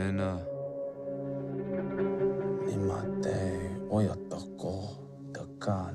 Nenä. Niin mä tei ojattako takaa.